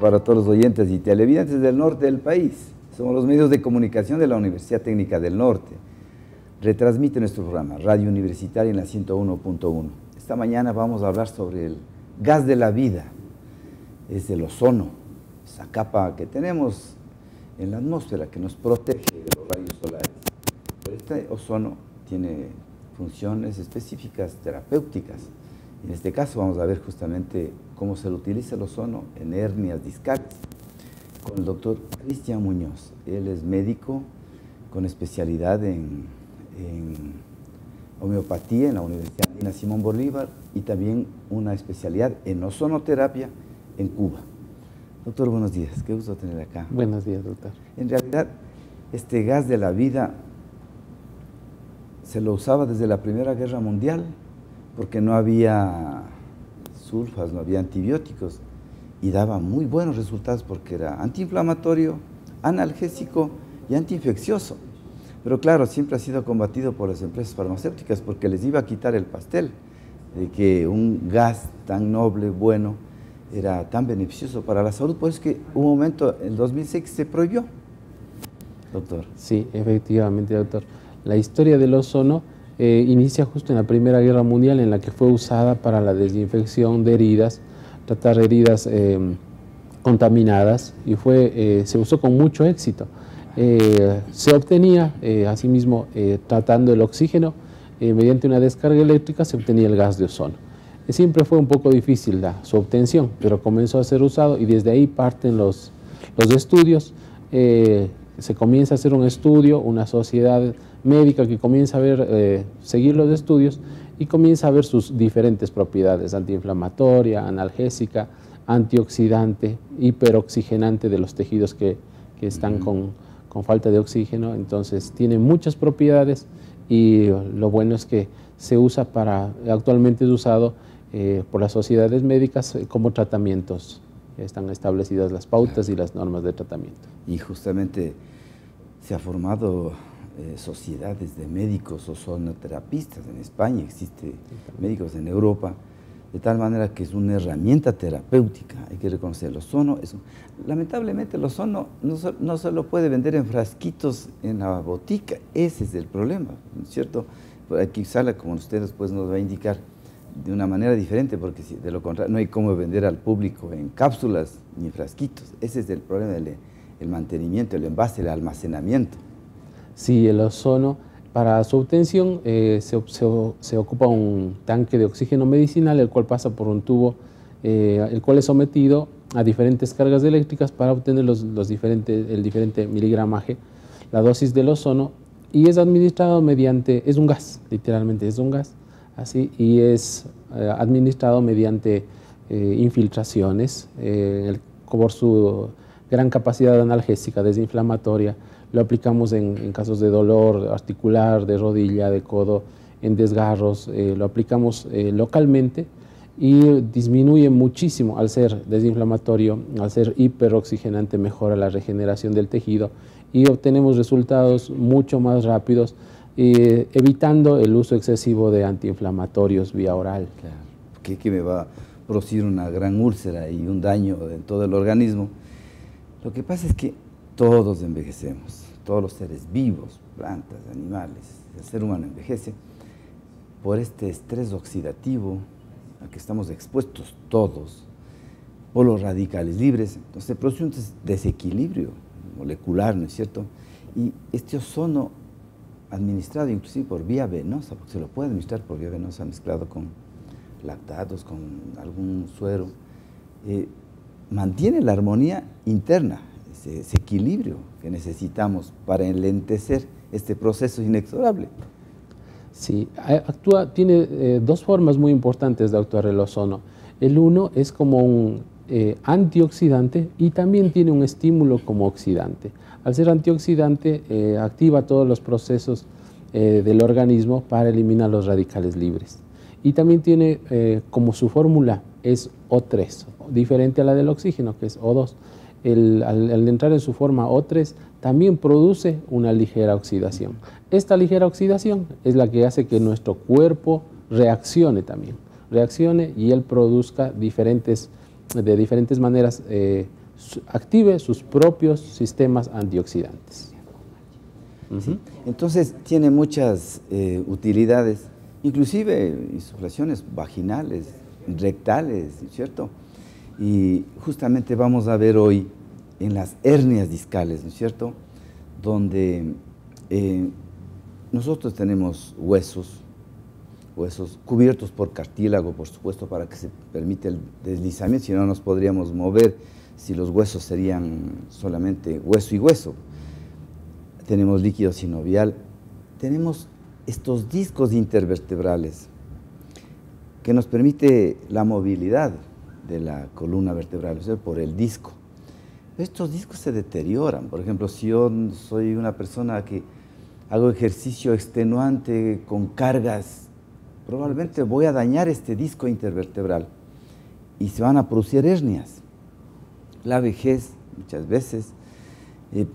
Para todos los oyentes y televidentes del norte del país. Somos los medios de comunicación de la Universidad Técnica del Norte. Retransmite nuestro programa Radio Universitaria en la 101.1. Esta mañana vamos a hablar sobre el gas de la vida. Es el ozono, esa capa que tenemos en la atmósfera que nos protege de los rayos solares. Pero este ozono tiene funciones específicas terapéuticas. En este caso vamos a ver justamente cómo se lo utiliza el ozono en hernias discales con el doctor Cristian Muñoz. Él es médico con especialidad en, homeopatía en la Universidad Andina Simón Bolívar y también una especialidad en ozonoterapia en Cuba. Doctor, buenos días. Qué gusto tener acá. Buenos días, doctor. En realidad, este gas de la vida se lo usaba desde la Primera Guerra Mundial porque no había sulfas, no había antibióticos y daba muy buenos resultados porque era antiinflamatorio, analgésico y antiinfeccioso. Pero claro, siempre ha sido combatido por las empresas farmacéuticas porque les iba a quitar el pastel de que un gas tan noble, bueno, era tan beneficioso para la salud. Por eso es que un momento, en 2006, se prohibió, doctor. Sí, efectivamente, doctor. La historia del ozono eh, inicia justo en la Primera Guerra Mundial en la que fue usada para la desinfección de heridas, tratar heridas em, contaminadas y fue, eh, se usó con mucho éxito. Eh, se obtenía, asimismo, tratando el oxígeno, mediante una descarga eléctrica se obtenía el gas de ozono. Siempre fue un poco difícil su obtención, pero comenzó a ser usado y desde ahí parten los, los estudios. se comienza a hacer un estudio, una sociedad médica que comienza a ver, eh, seguir los estudios y comienza a ver sus diferentes propiedades, antiinflamatoria, analgésica, antioxidante, hiperoxigenante de los tejidos que, están con, falta de oxígeno. Entonces tiene muchas propiedades y lo bueno es que se usa para, actualmente es usado eh, por las sociedades médicas como tratamientos. Están establecidas las pautas y las normas de tratamiento. Y justamente se ha formado eh, sociedades de médicos o sonoterapistas. En España existe médicos en Europa, de tal manera que es una herramienta terapéutica, hay que reconocerlo. Ozono es, lamentablemente el ozono no, se lo puede vender en frasquitos en la botica, ese es el problema, ¿no es cierto? Hay que usarla, como usted después nos va a indicar, de una manera diferente, porque de lo contrario no hay cómo vender al público en cápsulas ni frasquitos. Ese es el problema del el mantenimiento, el envase, el almacenamiento. Sí, el ozono, para su obtención eh, se, ocupa un tanque de oxígeno medicinal, el cual pasa por un tubo, eh, el cual es sometido a diferentes cargas eléctricas para obtener los, diferentes, el diferente miligramaje, la dosis del ozono, y es administrado mediante, es un gas, literalmente es un gas, así, y es eh, administrado mediante infiltraciones, por su gran capacidad analgésica, desinflamatoria, lo aplicamos en, casos de dolor articular, de rodilla, de codo, en desgarros, eh, lo aplicamos eh, localmente y disminuye muchísimo al ser desinflamatorio, al ser hiperoxigenante, mejora la regeneración del tejido y obtenemos resultados mucho más rápidos, eh, evitando el uso excesivo de antiinflamatorios vía oral. Claro, que, me va a producir una gran úlcera y un daño en todo el organismo. Lo que pasa es que todos envejecemos, todos los seres vivos, plantas, animales, el ser humano envejece por este estrés oxidativo al que estamos expuestos todos, por los radicales libres, entonces se produce un desequilibrio molecular, ¿no es cierto? Y este ozono administrado inclusive por vía venosa, porque se lo puede administrar por vía venosa mezclado con lactados, con algún suero, eh, mantiene la armonía interna ese, equilibrio que necesitamos para enlentecer este proceso inexorable. Sí, actúa, tiene eh, dos formas muy importantes de actuar el ozono. El uno es como un eh, antioxidante y también tiene un estímulo como oxidante. Al ser antioxidante, eh, activa todos los procesos del organismo para eliminar los radicales libres. Y también tiene como su fórmula es O3, diferente a la del oxígeno, que es O2 al, entrar en su forma O3, también produce una ligera oxidación. Esta ligera oxidación es la que hace que nuestro cuerpo reaccione también, reaccione y él produzca diferentes de diferentes maneras eh, active sus propios sistemas antioxidantes. Entonces tiene muchas eh, utilidades, inclusive insuflaciones vaginales, rectales, ¿cierto? Y justamente vamos a ver hoy en las hernias discales, ¿no es cierto? Donde eh, nosotros tenemos huesos, huesos cubiertos por cartílago, por supuesto, para que se permita el deslizamiento, si no nos podríamos mover si los huesos serían solamente hueso y hueso. Tenemos líquido sinovial, tenemos estos discos intervertebrales que nos permite la movilidad de la columna vertebral, o sea, por el disco. Estos discos se deterioran. Por ejemplo, si yo soy una persona que hago ejercicio extenuante con cargas, probablemente voy a dañar este disco intervertebral y se van a producir hernias. La vejez, muchas veces, eh,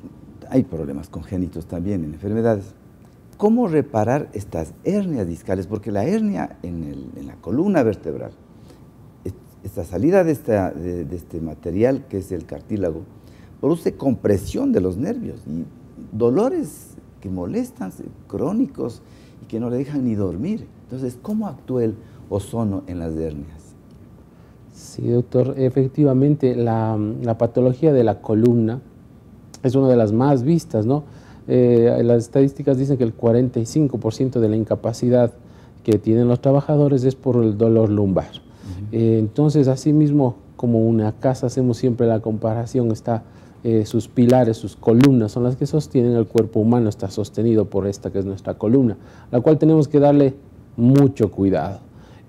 hay problemas congénitos también en enfermedades. ¿Cómo reparar estas hernias discales? Porque la hernia en, la columna vertebral, esta salida de, este material que es el cartílago, produce compresión de los nervios y dolores que molestan, crónicos y que no le dejan ni dormir. Entonces, ¿cómo actúa el ozono en las hernias? Sí, doctor, efectivamente la, patología de la columna es una de las más vistas, ¿no? Eh, las estadísticas dicen que el 45% de la incapacidad que tienen los trabajadores es por el dolor lumbar. Eh, entonces, asimismo, como una casa, hacemos siempre la comparación, está eh, sus pilares, sus columnas son las que sostienen el cuerpo humano, está sostenido por esta que es nuestra columna, la cual tenemos que darle mucho cuidado.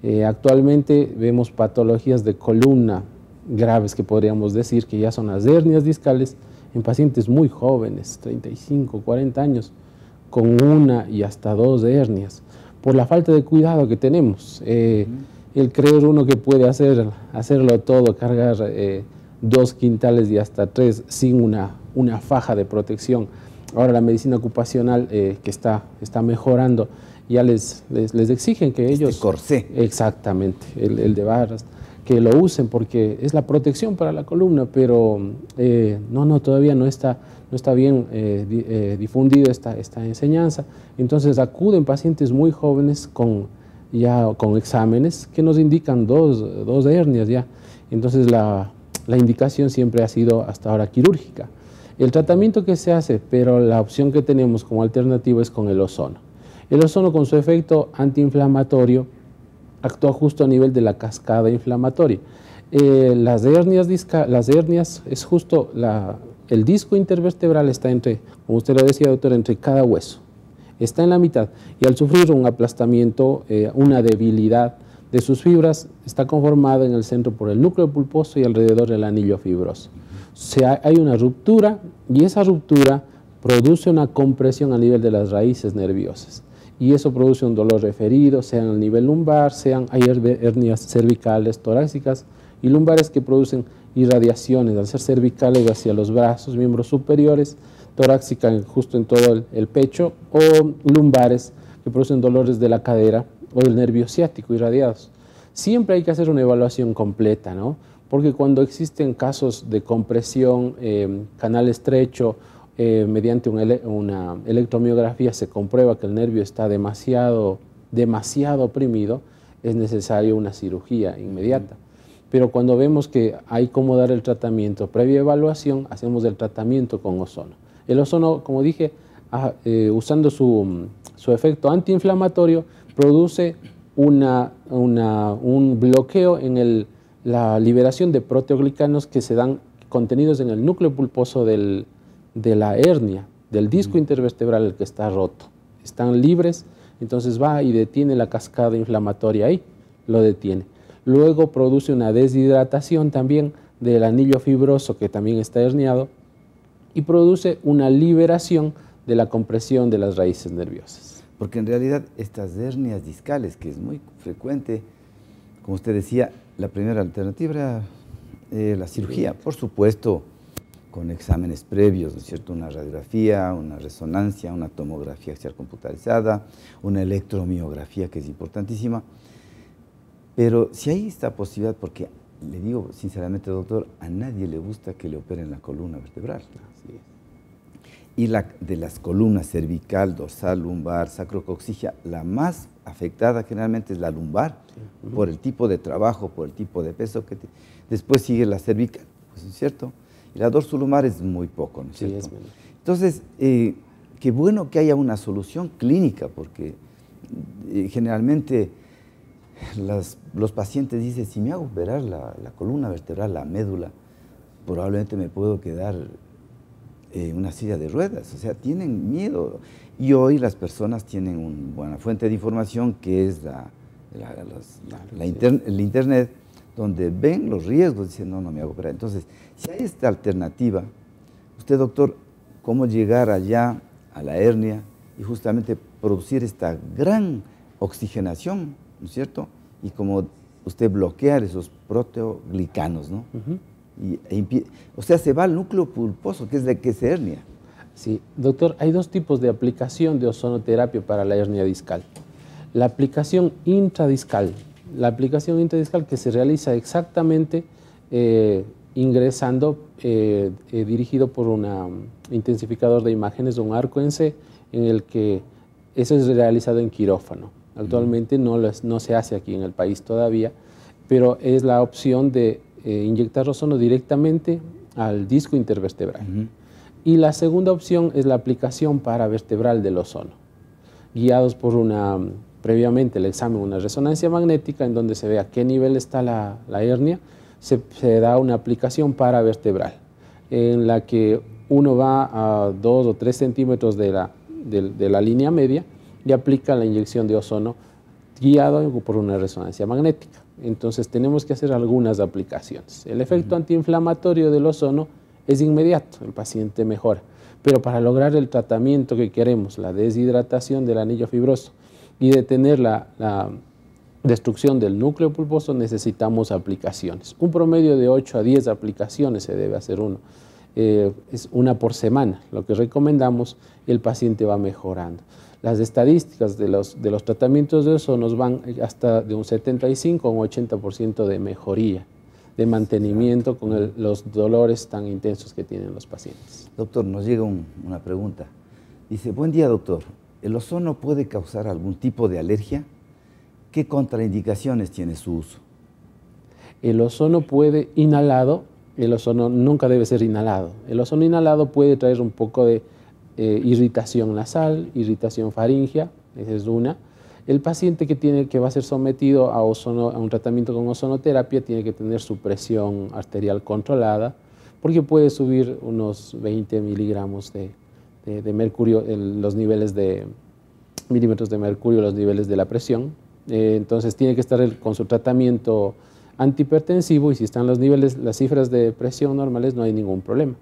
Eh, actualmente vemos patologías de columna graves que podríamos decir que ya son las hernias discales en pacientes muy jóvenes, 35, 40 años, con una y hasta dos hernias, por la falta de cuidado que tenemos. Eh, el creer uno que puede hacer, hacerlo todo, cargar eh, dos quintales y hasta tres sin una, una faja de protección. Ahora la medicina ocupacional que está, está mejorando ya les, les, exigen que este ellos... Este corsé. Exactamente, el, de barras, que lo usen porque es la protección para la columna, pero eh, no, no, todavía no está, no está bien eh, eh, difundido esta, esta enseñanza. Entonces acuden pacientes muy jóvenes con, ya, con exámenes que nos indican dos, dos hernias ya. Entonces la, la indicación siempre ha sido hasta ahora quirúrgica. El tratamiento que se hace, pero la opción que tenemos como alternativa es con el ozono. El ozono con su efecto antiinflamatorio actúa justo a nivel de la cascada inflamatoria. Eh, las, hernias las hernias es justo el disco intervertebral está entre, como usted lo decía doctor, entre cada hueso. Está en la mitad y al sufrir un aplastamiento, eh, una debilidad de sus fibras, está conformada en el centro por el núcleo pulposo y alrededor del anillo fibroso. hay una ruptura y esa ruptura produce una compresión a nivel de las raíces nerviosas y eso produce un dolor referido, sean a nivel lumbar, sean hay hernias cervicales, torácicas y lumbares que producen irradiaciones, al ser cervicales hacia los brazos, miembros superiores, torácica justo en todo el, pecho, o lumbares que producen dolores de la cadera o del nervio ciático irradiados. Siempre hay que hacer una evaluación completa, ¿no? Porque cuando existen casos de compresión, eh, canal estrecho eh, mediante una electromiografía se comprueba que el nervio está demasiado, demasiado oprimido, es necesaria una cirugía inmediata. Pero cuando vemos que hay cómo dar el tratamiento, previa evaluación, hacemos el tratamiento con ozono. El ozono, como dije, ah, eh, usando su, su, efecto antiinflamatorio, produce una, un bloqueo en el, la liberación de proteoglicanos que se dan contenidos en el núcleo pulposo del, de la hernia, del disco intervertebral el que está roto. Están libres, entonces va y detiene la cascada inflamatoria ahí, lo detiene. Luego produce una deshidratación también del anillo fibroso que también está herniado y produce una liberación de la compresión de las raíces nerviosas. Porque en realidad estas hernias discales, que es muy frecuente, como usted decía, la primera alternativa era eh, la cirugía. Por supuesto, con exámenes previos, ¿no es cierto? Una radiografía, una resonancia, una tomografía axial computarizada, una electromiografía que es importantísima. Pero si hay esta posibilidad, porque le digo sinceramente, doctor, a nadie le gusta que le operen la columna vertebral. Y la, de las columnas cervical, dorsal, lumbar, sacrocoxigia, la más afectada generalmente es la lumbar, por el tipo de trabajo, por el tipo de peso que Después sigue la cervical, pues, es cierto? Y la dorsulumbar es muy poco, ¿no es cierto? Entonces, eh, qué bueno que haya una solución clínica, porque eh, generalmente los pacientes dicen, si me hago operar la, columna vertebral, la médula, probablemente me puedo quedar en una silla de ruedas. O sea, tienen miedo. Y hoy las personas tienen una buena fuente de información que es la, el Internet, donde ven los riesgos, dicen, no, no me hago operar. Entonces, si hay esta alternativa, usted, doctor, ¿cómo llegar allá a la hernia y justamente producir esta gran oxigenación, ¿no es cierto? Y como usted bloquear esos proteoglicanos, ¿no? E o sea, se va al núcleo pulposo, que es de que es hernia. Sí, doctor, hay dos tipos de aplicación de ozonoterapia para la hernia discal. La aplicación intradiscal, la aplicación intradiscal que se realiza exactamente eh, ingresando, eh, eh, dirigido por un intensificador de imágenes de un arco en C, en el que eso es realizado en quirófano. Actualmente no, no se hace aquí en el país todavía, pero es la opción de eh, inyectar ozono directamente al disco intervertebral. Y la segunda opción es la aplicación paravertebral del ozono, guiados por una, previamente el examen, una resonancia magnética en donde se ve a qué nivel está la, hernia, se, da una aplicación paravertebral, en la que uno va a dos o tres centímetros de la, de la línea media y aplica la inyección de ozono guiado por una resonancia magnética. Entonces tenemos que hacer algunas aplicaciones. El efecto antiinflamatorio del ozono es inmediato, el paciente mejora. Pero para lograr el tratamiento que queremos, la deshidratación del anillo fibroso y detener la, la destrucción del núcleo pulposo, necesitamos aplicaciones. Un promedio de 8 a 10 aplicaciones se debe hacer uno. Eh, es una por semana, lo que recomendamos, el paciente va mejorando. Las estadísticas de los, de los tratamientos de ozono van hasta de un 75 a un 80% de mejoría, de mantenimiento con los dolores tan intensos que tienen los pacientes. Doctor, nos llega una pregunta. Dice, buen día doctor, ¿el ozono puede causar algún tipo de alergia? ¿Qué contraindicaciones tiene su uso? El ozono puede inhalado el ozono nunca debe ser inhalado. El ozono inhalado puede traer un poco de eh, irritación nasal, irritación faringea, esa es una. El paciente que, tiene, que va a ser sometido a, un tratamiento con ozonoterapia tiene que tener su presión arterial controlada, porque puede subir unos 20 miligramos de, mercurio, los niveles de milímetros de mercurio, los niveles de la presión. Eh, entonces tiene que estar con su tratamiento antihipertensivo y si están los niveles, las cifras de presión normales, no hay ningún problema.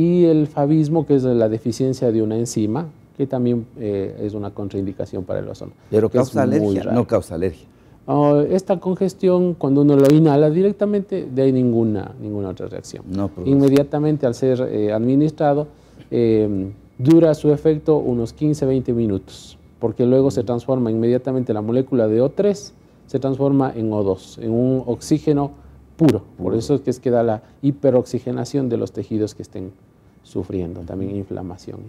Y el fabismo, que es la deficiencia de una enzima, que también eh, es una contraindicación para el ozono. Pero causa alergia, no causa alergia. Ah, esta congestión, cuando uno lo inhala directamente, de ahí ninguna, ninguna otra reacción. No Inmediatamente al ser eh, administrado, eh, dura su efecto unos 15-20 minutos, porque luego se transforma inmediatamente la molécula de O3 se transforma en O2, en un oxígeno puro. Por eso es que es que da la hiperoxigenación de los tejidos que estén sufriendo, también inflamación.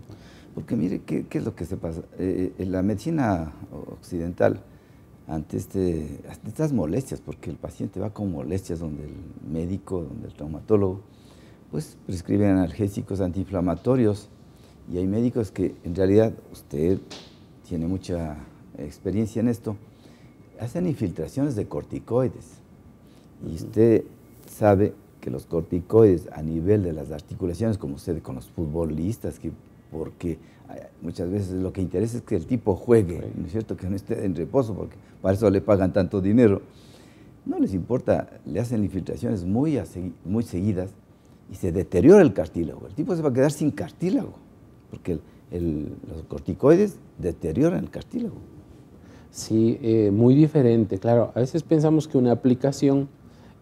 Porque mire, ¿qué, es lo que se pasa? Eh, en la medicina occidental, ante, este, estas molestias, porque el paciente va con molestias donde el médico, donde el traumatólogo, pues prescriben analgésicos antiinflamatorios y hay médicos que en realidad usted tiene mucha experiencia en esto, hacen infiltraciones de corticoides. Y usted sabe que los corticoides a nivel de las articulaciones, como usted con los futbolistas, que porque muchas veces lo que interesa es que el tipo juegue, ¿no es cierto? Que no esté en reposo, porque para eso le pagan tanto dinero. No les importa, le hacen infiltraciones muy, muy seguidas y se deteriora el cartílago. El tipo se va a quedar sin cartílago, porque los corticoides deterioran el cartílago. Sí, eh, muy diferente. Claro, a veces pensamos que una aplicación,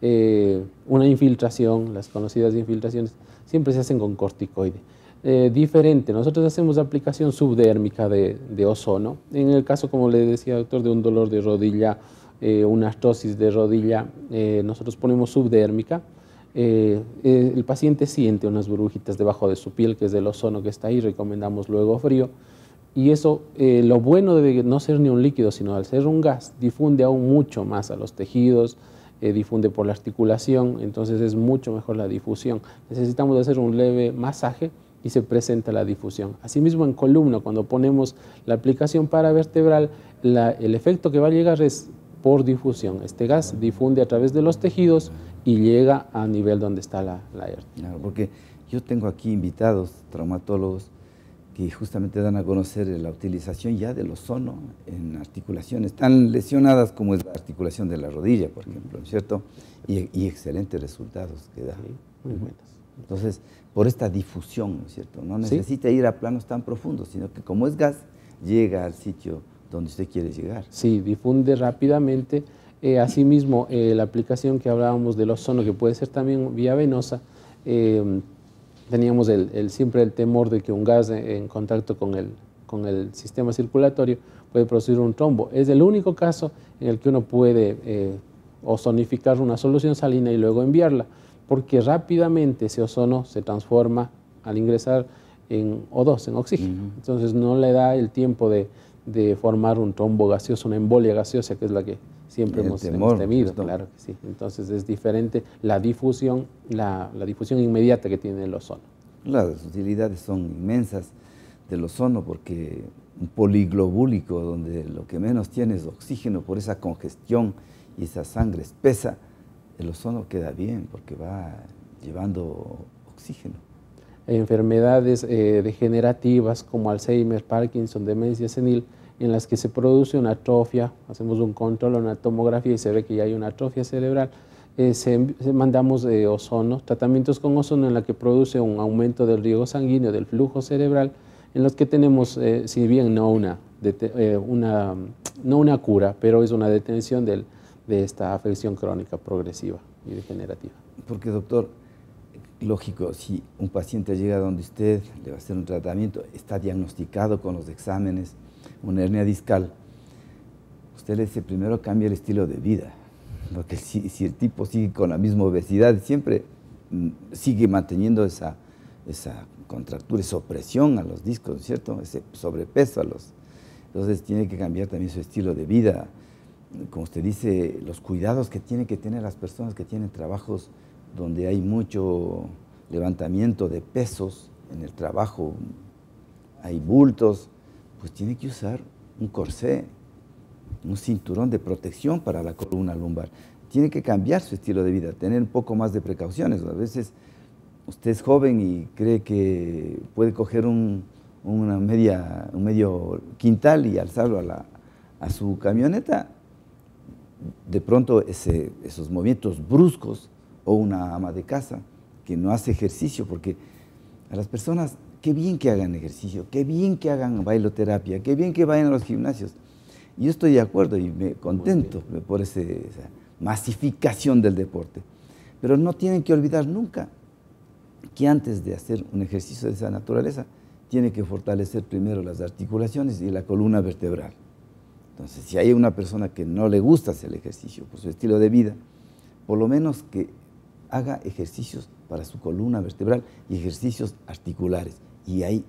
eh, una infiltración, las conocidas infiltraciones, siempre se hacen con corticoide. Eh, diferente, nosotros hacemos aplicación subdérmica de, ozono. En el caso, como le decía doctor, de un dolor de rodilla eh, una artrosis de rodilla, eh, nosotros ponemos subdérmica, el paciente siente unas burbujitas debajo de su piel, que es del ozono que está ahí, recomendamos luego frío, y eso, lo bueno de no ser ni un líquido, sino al ser un gas, difunde aún mucho más a los tejidos, difunde por la articulación, entonces es mucho mejor la difusión. Necesitamos hacer un leve masaje y se presenta la difusión. Asimismo, en columna, cuando ponemos la aplicación paravertebral, la, el efecto que va a llegar es por difusión. Este gas difunde a través de los tejidos y llega a nivel donde está la, la hernia. Claro, porque yo tengo aquí invitados, traumatólogos, que justamente dan a conocer la utilización ya del ozono en articulaciones tan lesionadas como es la articulación de la rodilla, por ejemplo, ¿cierto? Y, excelentes resultados que da. muy buenos. Entonces, por esta difusión, ¿cierto? No necesita ir a planos tan profundos, sino que como es gas, llega al sitio donde usted quiere llegar. Sí, difunde rápidamente. Eh, asimismo, eh, la aplicación que hablábamos del ozono, que puede ser también vía venosa, eh, teníamos el, siempre el temor de que un gas en, contacto con el, con el sistema circulatorio puede producir un trombo. Es el único caso en el que uno puede ozonificar una solución salina y luego enviarla porque rápidamente ese ozono se transforma al ingresar en O2, en oxígeno. Entonces no le da el tiempo de, formar un trombo gaseoso, una embolia gaseosa, que es la que siempre hemos, temido. Claro que sí. Entonces es diferente la difusión, la, difusión inmediata que tiene el ozono. Las utilidades son inmensas del ozono porque un poliglobúlico donde lo que menos tiene es oxígeno por esa congestión y esa sangre espesa, el ozono queda bien porque va llevando oxígeno. Enfermedades eh, degenerativas como Alzheimer, Parkinson, demencia senil, en las que se produce una atrofia, hacemos un control, una tomografía y se ve que ya hay una atrofia cerebral, eh, se, mandamos de ozono, tratamientos con ozono en la que produce un aumento del riego sanguíneo, del flujo cerebral, en los que tenemos, eh, si bien no una, una, no una cura, pero es una detención del, de esta afección crónica progresiva y degenerativa. Porque, doctor, lógico, si un paciente llega donde usted le va a hacer un tratamiento, está diagnosticado con los exámenes, una hernia discal, usted le dice primero cambia el estilo de vida, porque si, el tipo sigue con la misma obesidad, siempre mm, sigue manteniendo esa, esa contractura, esa opresión a los discos, ¿cierto? Ese sobrepeso a los... Entonces tiene que cambiar también su estilo de vida, como usted dice, los cuidados que tienen que tener las personas que tienen trabajos donde hay mucho levantamiento de pesos en el trabajo, hay bultos, pues tiene que usar un corsé, un cinturón de protección para la columna lumbar. Tiene que cambiar su estilo de vida, tener un poco más de precauciones. A veces usted es joven y cree que puede coger un, una media, un medio quintal y alzarlo a, a su camioneta de pronto esos movimientos bruscos o una ama de casa que no hace ejercicio, porque a las personas, qué bien que hagan ejercicio, qué bien que hagan bailoterapia, qué bien que vayan a los gimnasios. Yo estoy de acuerdo y me contento por esa masificación del deporte. Pero no tienen que olvidar nunca que antes de hacer un ejercicio de esa naturaleza, tiene que fortalecer primero las articulaciones y la columna vertebral. Entonces, si hay una persona que no le gusta hacer el ejercicio por su estilo de vida, por lo menos que haga ejercicios para su columna vertebral y ejercicios articulares. Y ahí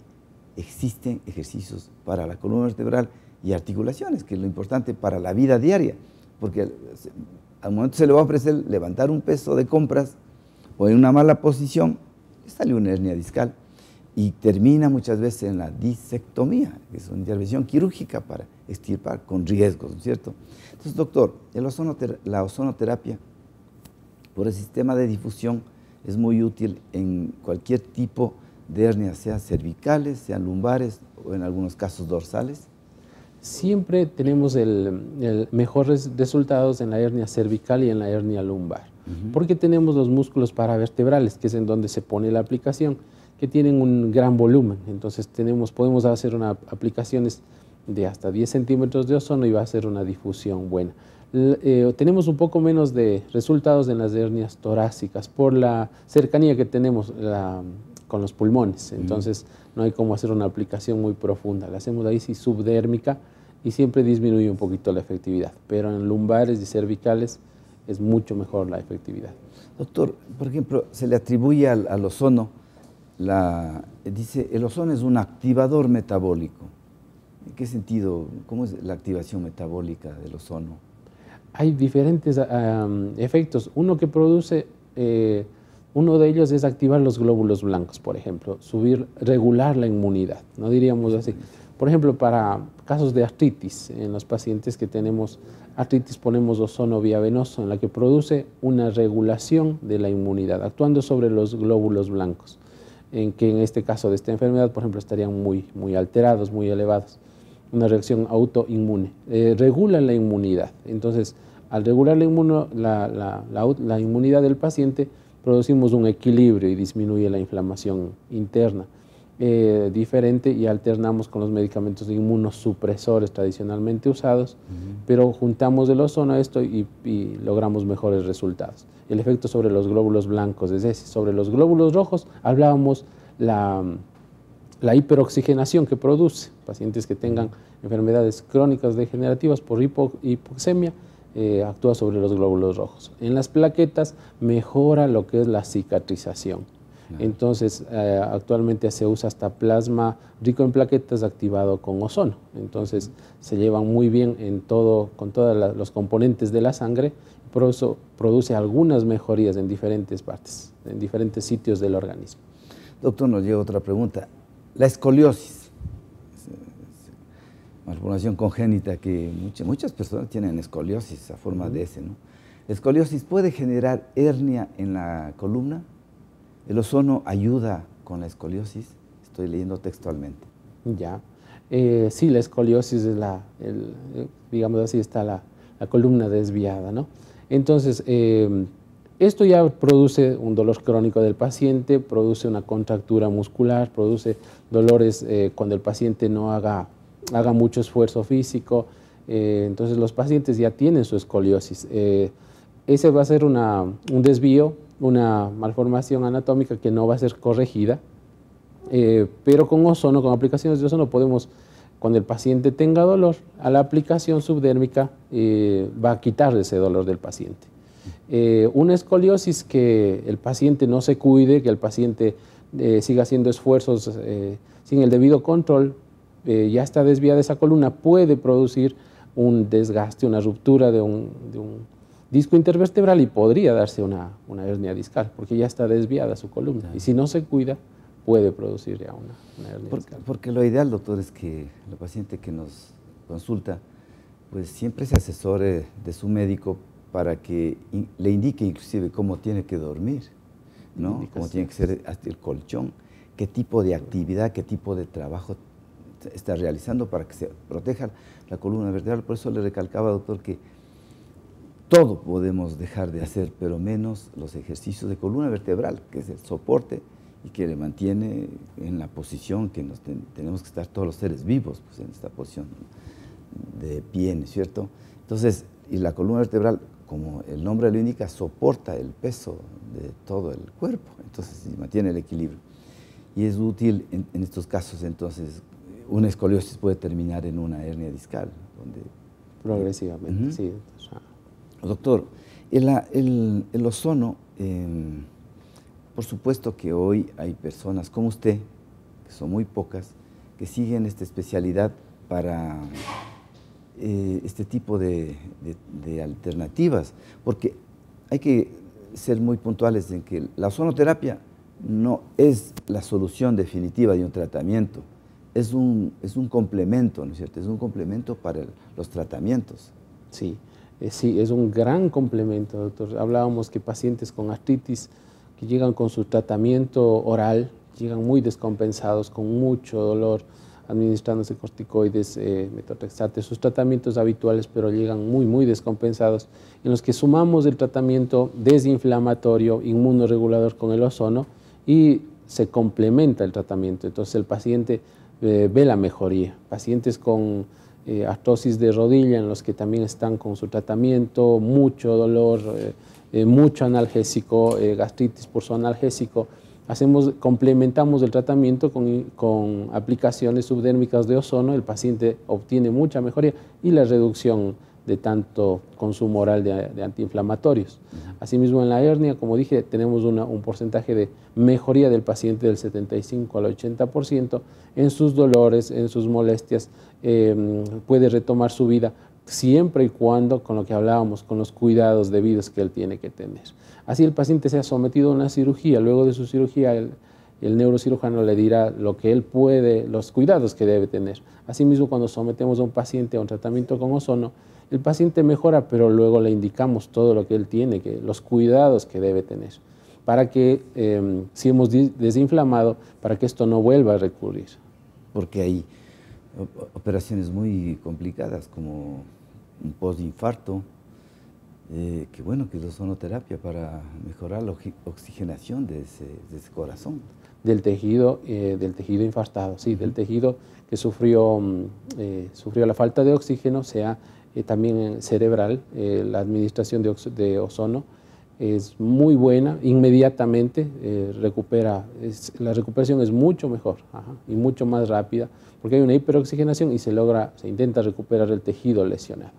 existen ejercicios para la columna vertebral y articulaciones, que es lo importante para la vida diaria, porque al momento se le va a ofrecer levantar un peso de compras o en una mala posición, sale una hernia discal y termina muchas veces en la disectomía, que es una intervención quirúrgica para extirpar con riesgos, ¿no es cierto? Entonces, doctor, la ozonoterapia por el sistema de difusión es muy útil en cualquier tipo de hernias, sea cervicales, sean lumbares o en algunos casos dorsales. Siempre tenemos el, mejores resultados en la hernia cervical y en la hernia lumbar, porque tenemos los músculos paravertebrales, que es en donde se pone la aplicación que tienen un gran volumen. Entonces tenemos, podemos hacer una, aplicaciones de hasta 10 centímetros de ozono y va a ser una difusión buena. Eh, tenemos un poco menos de resultados en las hernias torácicas por la cercanía que tenemos con los pulmones. Entonces no hay como hacer una aplicación muy profunda. La hacemos ahí sí subdérmica y siempre disminuye un poquito la efectividad, pero en lumbares y cervicales es mucho mejor la efectividad. Doctor, por ejemplo, se le atribuye al, ozono, la, dice, el ozono es un activador metabólico. ¿En qué sentido? ¿Cómo es la activación metabólica del ozono? Hay diferentes efectos. Uno que produce, eh, uno de ellos es activar los glóbulos blancos, por ejemplo, subir, regular la inmunidad, no diríamos así. Por ejemplo, para casos de artritis, en los pacientes que tenemos artritis ponemos ozono vía venoso, en la que produce una regulación de la inmunidad, actuando sobre los glóbulos blancos, en que en este caso de esta enfermedad, por ejemplo, estarían muy, muy alterados, muy elevados. Una reacción autoinmune. Eh, regula la inmunidad. Entonces, al regular la, la inmunidad del paciente, producimos un equilibrio y disminuye la inflamación interna. Eh, diferente y alternamos con los medicamentos inmunosupresores tradicionalmente usados, pero juntamos el ozono a esto y, logramos mejores resultados. El efecto sobre los glóbulos blancos es ese. Sobre los glóbulos rojos hablábamos la, la hiperoxigenación que produce pacientes que tengan enfermedades crónicas degenerativas por hipoxemia, eh, actúa sobre los glóbulos rojos. En las plaquetas mejora lo que es la cicatrización. Entonces, eh, actualmente se usa hasta plasma rico en plaquetas activado con ozono. Entonces, se llevan muy bien en todo, con todos los componentes de la sangre. Por eso produce algunas mejorías en diferentes partes, en diferentes sitios del organismo. Doctor, nos llega otra pregunta. La escoliosis, malformación congénita que muchas, personas tienen escoliosis a forma de S, ¿no? ¿Escoliosis puede generar hernia en la columna? El ozono ayuda con la escoliosis, estoy leyendo textualmente. Ya, eh, sí, la escoliosis es la, eh, digamos así, está la, columna desviada, ¿no? Entonces, em, esto ya produce un dolor crónico del paciente, produce una contractura muscular, produce dolores eh, cuando el paciente no haga, haga mucho esfuerzo físico, entonces los pacientes ya tienen su escoliosis. ese va a ser una, un desvío una malformación anatómica que no va a ser corregida, eh, pero con ozono, con aplicaciones de ozono podemos, cuando el paciente tenga dolor, a la aplicación subdérmica eh, va a quitar ese dolor del paciente. Eh, una escoliosis que el paciente no se cuide, que el paciente siga haciendo esfuerzos sin el debido control, ya está desviada esa columna, puede producir un desgaste, una ruptura de un disco intervertebral y podría darse una, una hernia discal, porque ya está desviada su columna. Y si no se cuida, puede producir ya una, hernia discal. Porque lo ideal, doctor, es que el paciente que nos consulta, pues siempre se asesore de su médico para que le indique inclusive cómo tiene que dormir, ¿no? Cómo tiene que ser el colchón, qué tipo de actividad, qué tipo de trabajo está realizando para que se proteja la columna vertebral. Por eso le recalcaba, doctor, que todo podemos dejar de hacer, pero menos los ejercicios de columna vertebral, que es el soporte y que le mantiene en la posición que nos tenemos que estar todos los seres vivos, pues en esta posición de pie, ¿no es cierto? Entonces, y la columna vertebral, como el nombre lo indica, soporta el peso de todo el cuerpo, entonces mantiene el equilibrio. Y es útil en, estos casos, entonces, una escoliosis puede terminar en una hernia discal, donde... Progresivamente, sí. Doctor, el, ozono, em, por supuesto que hoy hay personas como usted, que son muy pocas, que siguen esta especialidad para eh, este tipo de, alternativas, porque hay que ser muy puntuales en que la ozonoterapia no es la solución definitiva de un tratamiento, es un, es un complemento, ¿no es cierto? Es un complemento para los tratamientos. Sí. Eh, sí, es un gran complemento, doctor. Hablábamos que pacientes con artritis que llegan con su tratamiento oral, llegan muy descompensados, con mucho dolor, administrándose corticoides, eh, metotrexate, sus tratamientos habituales, pero llegan muy, muy descompensados, en los que sumamos el tratamiento desinflamatorio, inmunoregulador con el ozono y se complementa el tratamiento. Entonces el paciente eh, ve la mejoría. Pacientes con eh, artrosis de rodilla en los que también están con su tratamiento, mucho dolor, eh, mucho analgésico, gastritis por su analgésico, hacemos, complementamos el tratamiento con, aplicaciones subdérmicas de ozono, el paciente obtiene mucha mejoría y la reducción de tanto consumo oral de, antiinflamatorios. Asimismo, en la hernia, como dije, tenemos un porcentaje de mejoría del paciente del 75 al 80% en sus dolores, en sus molestias, em, puede retomar su vida siempre y cuando, con lo que hablábamos, con los cuidados debidos que él tiene que tener. Así el paciente se ha sometido a una cirugía, luego de su cirugía el, neurocirujano le dirá lo que él puede, los cuidados que debe tener. Asimismo, cuando sometemos a un paciente a un tratamiento con ozono, el paciente mejora, pero luego le indicamos todo lo que él tiene, que, los cuidados que debe tener, para que, em, si hemos desinflamado, para que esto no vuelva a recurrir. Porque hay operaciones muy complicadas como un postinfarto, eh, que bueno, que es la sonoterapia para mejorar la oxigenación de ese, corazón. Del tejido, eh, del tejido infartado, sí, del tejido que sufrió, mm, eh, sufrió la falta de oxígeno, sea también cerebral, la administración de, ozono es muy buena, inmediatamente recupera, la recuperación es mucho mejor y mucho más rápida, porque hay una hiperoxigenación y se logra, se intenta recuperar el tejido lesionado.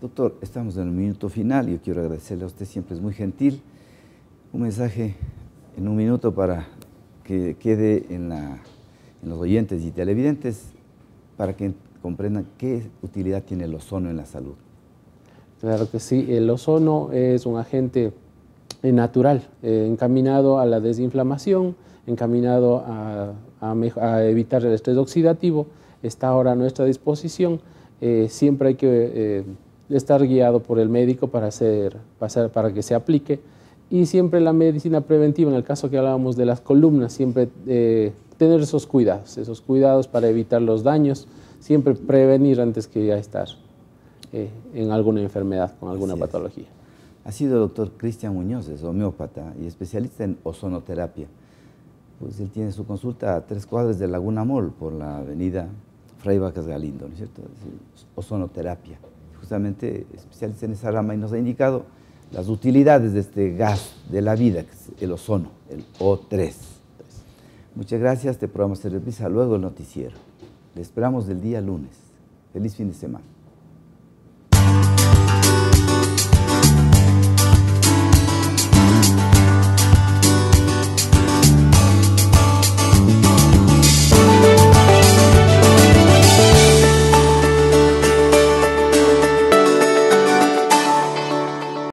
Doctor, estamos en el minuto final yo quiero agradecerle a usted, siempre es muy gentil. Un mensaje en un minuto para que quede en, los oyentes y televidentes para que comprendan qué utilidad tiene el ozono en la salud. Claro que sí, el ozono es un agente eh, natural, eh, encaminado a la desinflamación, encaminado a, evitar el estrés oxidativo, está ahora a nuestra disposición. Eh, siempre hay que estar guiado por el médico para, hacer, para que se aplique. Y siempre la medicina preventiva, en el caso que hablábamos de las columnas, siempre tener esos cuidados, esos cuidados para evitar los daños, siempre prevenir antes que ya estar eh, en alguna enfermedad, con alguna patología. Ha sido el doctor Cristian Muñoz, es homeópata y especialista en ozonoterapia. Pues él tiene su consulta a tres cuadras de Laguna Mall por la avenida Fray Vacas Galindo, ¿no es cierto? ozonoterapia justamente especialista en esa rama y nos ha indicado las utilidades de este gas de la vida, que es el ozono, el O3. Muchas gracias, este programa se repisa luego el noticiero. Le esperamos del día lunes. Feliz fin de semana.